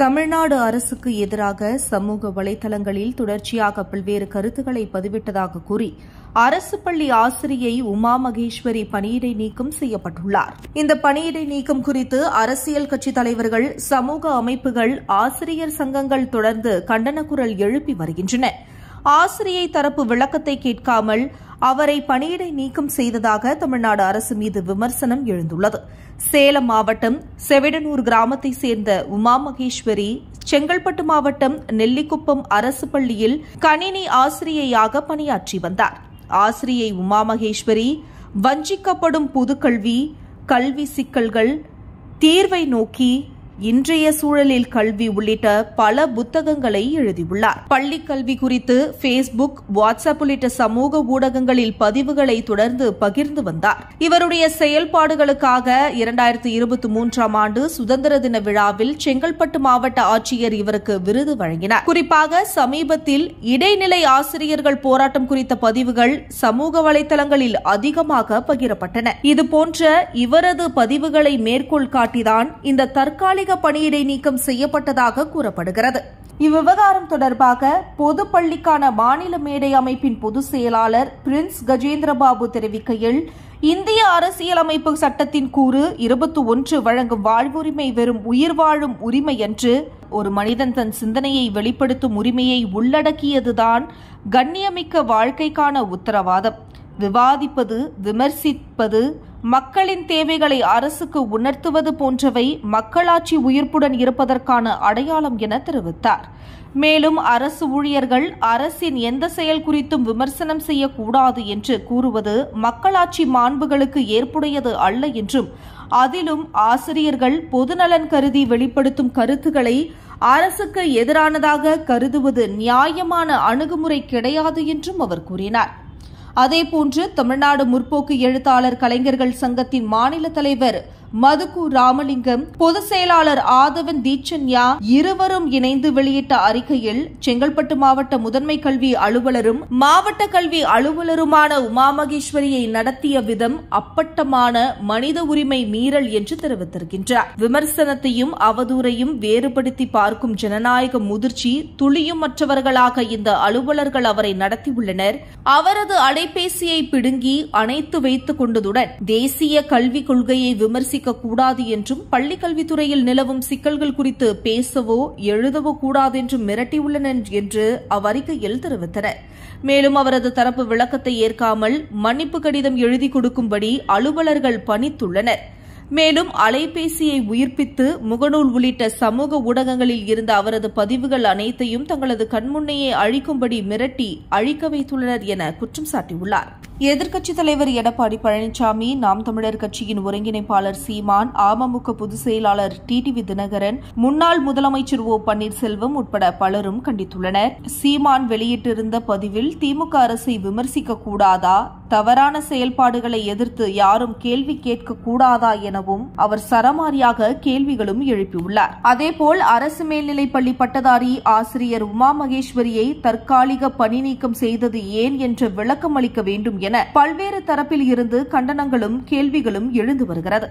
தமிழ்நாடு அரசுக்கு எதிராக சமூக வலைதளங்களில் தொடர்ச்சியாக பல்வேறு கருத்துக்களை பதிவிட்டதாக கூறி அரசு பள்ளி ஆசிரியை உமா மகேஸ்வரி பணியிடை நீக்கம் செய்யப்பட்டுள்ளார். இந்த பணியிடை நீக்கம் குறித்து அரசியல் கட்சித் தலைவர்கள் சமூக அமைப்புகள் ஆசிரியர் சங்கங்கள் தொடர்ந்து கண்டன குரல் எழுப்பி வருகின்றன ஆசிரியை தரப்பு விளக்கத்தை கேட்காமல் அவரை பணியிடை நீக்கம் செய்ததாக தமிழ்நாடு அரசு மீது விமர்சனம் எழுந்துள்ளது. சேலம் மாவட்டம் செவிடனூர் கிராமத்தைச் சேர்ந்த உமா மகேஸ்வரி செங்கல்பட்டு மாவட்டம் நெல்லிக்குப்பம் அரசு பள்ளியில் கணினி ஆசிரியையாக பணியாற்றி வந்தார். ஆசிரியை உமா மகேஸ்வரி வஞ்சிக்கப்படும் புதுக்கல்வி கல்வி சிக்கல்கள் தீர்வை நோக்கி இன்றைய சூழலில் கல்வி உள்ளிட்ட பல புத்தகங்களை எழுதியுள்ளார். பள்ளி கல்வி குறித்து பேஸ்புக் வாட்ஸ்அப் உள்ளிட்ட சமூக ஊடகங்களில் பதிவுகளை தொடர்ந்து பகிர்ந்து வந்தார். இவருடைய செயல்பாடுகளுக்காக இரண்டாயிரத்தி இருபத்தி மூன்றாம் ஆண்டு சுதந்திர தின விழாவில் செங்கல்பட்டு மாவட்ட ஆட்சியர் இவருக்கு விருது வழங்கினார். குறிப்பாக சமீபத்தில் இடைநிலை ஆசிரியர்கள் போராட்டம் குறித்த பதிவுகள் சமூக வலைதளங்களில் அதிகமாக பகிரப்பட்டன. இதுபோன்ற இவரது பதிவுகளை மேற்கோள் காட்டிதான் இந்த தற்காலிக பணியிடை நீக்கம் செய்யப்பட்டதாக கூறப்படுகிறது. இவ்விவகாரம் தொடர்பாக பொது பள்ளிக்கான மாநில மேடை அமைப்பின் பொதுச் செயலாளர் பிரின்ஸ் கஜேந்திரபாபு தெரிவிக்கையில் இந்திய அரசியலமைப்பு சட்டத்தின் கூறு இருபத்தி ஒன்று வழங்கும் வாழ்வுரிமை வெறும் உயிர் வாழும் உரிமை என்று ஒரு மனிதன் தன் சிந்தனையை வெளிப்படுத்தும் உரிமையை உள்ளடக்கியதுதான் கண்ணியமிக்க வாழ்க்கைக்கான உத்தரவாதம். விவாதிப்பது விமர்சிப்பது மக்களின் தேவைகளை அரசுக்கு உணர்த்துவது போன்றவை மக்களாட்சி உயிர்ப்புடன் இருப்பதற்கான அடையாளம் என தெரிவித்தார். மேலும் அரசு ஊழியர்கள் அரசின் எந்த செயல் குறித்தும் விமர்சனம் செய்யக்கூடாது என்று கூறுவது மக்களாட்சி மாண்புகளுக்கு ஏற்புடையது அல்ல என்றும் அதிலும் ஆசிரியர்கள் பொதுநலன் கருதி வெளிப்படுத்தும் கருத்துக்களை அரசுக்கு எதிரானதாக கருதுவது நியாயமான அணுகுமுறை கிடையாது என்றும் அவர் கூறினார். அதேபோன்று தமிழ்நாடு முற்போக்கு எழுத்தாளர் கலைஞர்கள் சங்கத்தின் மாநில தலைவர் மதுகு ராமலிங்கம் பொதுச் செயலாளர் ஆதவன் தீட்சன்யா இருவரும் இணைந்து வெளியிட்ட அறிக்கையில் செங்கல்பட்டு மாவட்ட முதன்மை கல்வி அலுவலரும் மாவட்ட கல்வி அலுவலருமான உமா மகேஸ்வரியை நடத்திய விதம் அப்பட்டமான மனித உரிமை மீறல் என்று தெரிவித்திருக்கின்றார். விமர்சனத்தையும் அவதூறையும் வேறுபடுத்தி பார்க்கும் ஜனநாயக முதிர்ச்சி துளியும் மற்றவர்களாக இந்த அலுவலர்கள் அவரை நடத்தியுள்ளனர். அவரது அலைபேசியை பிடுங்கி அணைத்து வைத்துக் கொண்டதுடன் தேசிய கல்விக் கொள்கையை விமர்சிக்க கூடாது என்றும் பள்ளிக் கல்வித்துறையில் நிலவும் சிக்கல்கள் குறித்து பேசவோ எழுதவோ கூடாது என்றும் மிரட்டியுள்ளனர் என்று அவ்வறிக்கையில் தெரிவித்தனர். மேலும் அவரது தரப்பு விளக்கத்தை ஏற்காமல் மன்னிப்பு கடிதம் எழுதி கொடுக்கும்படி அலுவலர்கள் பணித்துள்ளனர். மேலும் அலைபேசியை உயிர்ப்பித்து முகநூல் உள்ளிட்ட சமூக ஊடகங்களில் இருந்த அவரது பதிவுகள் அனைத்தையும் தங்களது கண்முன்னையே அழிக்கும்படி மிரட்டி அழிக்க வைத்துள்ளனர் என குற்றம் சாட்டியுள்ளார். எதிர்க்கட்சித் தலைவர் எடப்பாடி பழனிசாமி நாம் தமிழர் கட்சியின் ஒருங்கிணைப்பாளர் சீமான் அமமுக பொதுச் செயலாளர் டிடிவி தினகரன் முன்னாள் முதலமைச்சர் ஓ பன்னீர்செல்வம் உட்பட பலரும் கண்டித்துள்ளனர். சீமான் வெளியிட்டிருந்த பதிவில் திமுக அரசை விமர்சிக்க கூடாதா? தவறான செயல்பாடுகளை எதிர்த்து யாரும் கேள்வி கேட்க கூடாதா எனவும் அவர் சரமாரியாக கேள்விகளும் எழுப்பியுள்ளார். அதேபோல் அரசு மேல்நிலை பள்ளி பட்டதாரி ஆசிரியர் உமா மகேஸ்வரியை தற்காலிக பணி நீக்கம் செய்தது ஏன் என்ற விளக்கம் அளிக்க வேண்டும் என பல்வேறு தரப்பில் இருந்து கண்டனங்களும் கேள்விகளும் எழுந்து வருகிறது.